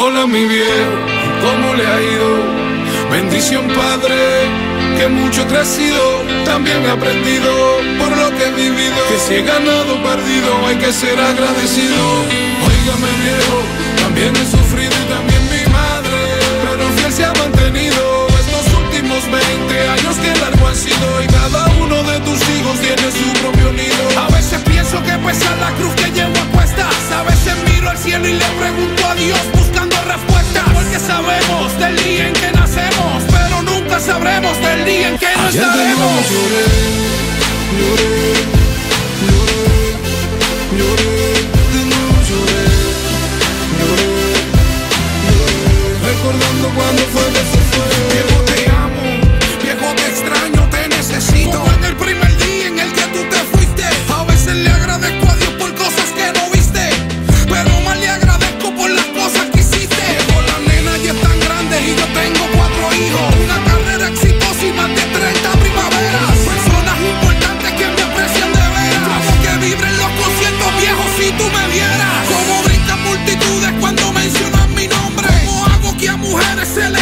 Hola mi viejo, ¿cómo le ha ido? Bendición Padre, que mucho he crecido, también he aprendido por lo que he vivido. Que si he ganado o perdido hay que ser agradecido. Óigame viejo, también estaremos. Que a mujeres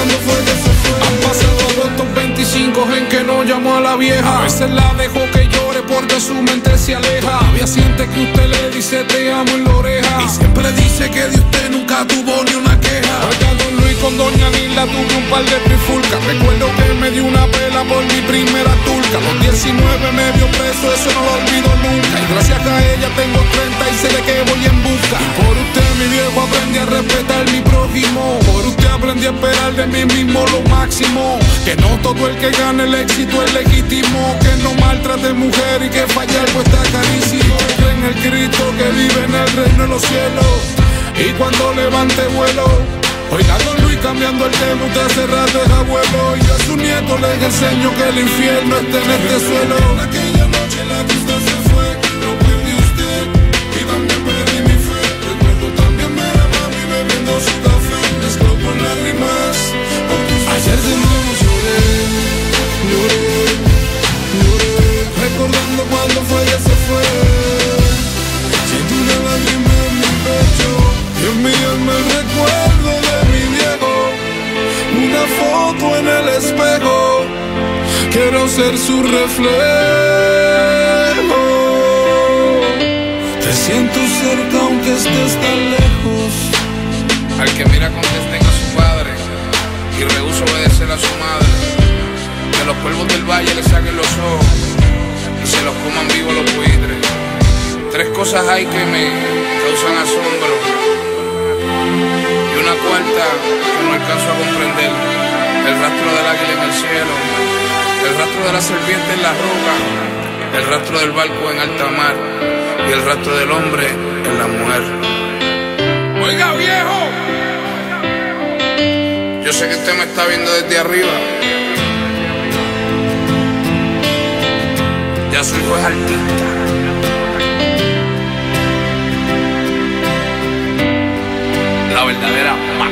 Han pasado estos 25 en que no llamo a la vieja. A veces la dejo que llore porque su mente se aleja. Todavía siente que usted le dice te amo en la oreja. Y siempre dice que de usted nunca tuvo ni una queja. Oiga, don Luis con doña Nilda tuve un par de trifulcas. Recuerdo que me dio una pela por mi primera turca. Los 19 me dio preso, eso no lo olvido nunca. Y gracias a ella tengo 30 y sé de qué voy en busca. Aprendí a respetar mi prójimo. Por usted aprendí a esperar de mí mismo lo máximo. Que no todo el que gane el éxito es legítimo. Que no maltrate mujer y que fallar cuesta carísimo. Que cree en el Cristo que vive en el reino de los cielos. Y cuando levante vuelo. Oiga, don Luis, cambiando el tema, usted hace rato es abuelo Y a su nieto le enseño que el infierno está en este suelo Quiero ser su reflejo. Te siento cerca aunque estés tan lejos. Al que mira con desdén a su padre y rehúsa obedecer a su madre. Que los polvos del valle le saquen los ojos y se los coman vivos los buitres. Tres cosas hay que me causan asombro y una cuarta que no alcanzo a comprender. El rastro del águila en el cielo, el rastro de la serpiente en la roca, el rastro del barco en alta mar y el rastro del hombre en la mujer. Oiga viejo, Yo sé que usted me está viendo desde arriba. Ya hijo es artista. La verdadera máquina.